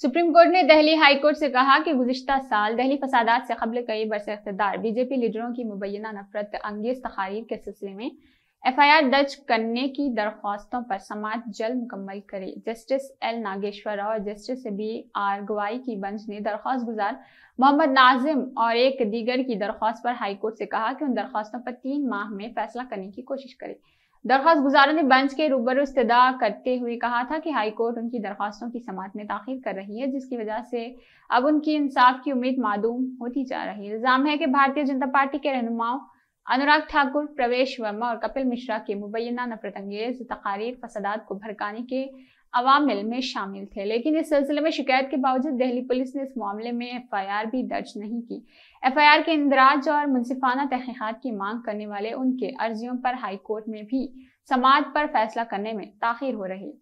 Supreme court ने Delhi high court से कहा कि गुजशत साल दहली फसादात से कबल कई बरस इकतदार। बीजेपी लीडरों की मुबैना नफरत, अंगेज तकारीर के सिलसिले में एफ़ आई आर दर्ज करने की दरख्वास्तों पर समाज जल्द मुकम्मल करे। जस्टिस एल नागेश्वर और जस्टिस बी आर गवाई की बेंच ने दरख्वास्त गुजार। मोहम्मद नाजिम और एक दीगर की दरख्वास्त पर हाईकोर्ट से कहा कि उन दरख्वास्तों पर तीन माह में फैसला करने की कोशिश करे। दरख्वास्त गुजारों ने बेंच के रूबरू इस्तदा करते हुए कहा था कि हाईकोर्ट उनकी दरख्वास्तों की समात में ताखिर कर रही है, जिसकी वजह से अब उनकी इंसाफ की उम्मीद मादूम होती जा रही है। इल्ज़ाम है कि भारतीय जनता पार्टी के रहनुमाओं अनुराग ठाकुर, प्रवेश वर्मा और कपिल मिश्रा के मुबैना नफरत अंगेज, तकारीर फसदात को भड़काने के अवामिल में शामिल थे, लेकिन इस सिलसिले में शिकायत के बावजूद दिल्ली पुलिस ने इस मामले में एफआईआर भी दर्ज नहीं की। एफआईआर के इंदराज और मुनसिफाना तहकीकत की मांग करने वाले उनके अर्जियों पर हाईकोर्ट में भी समाज पर फैसला करने में ताखिर हो रही।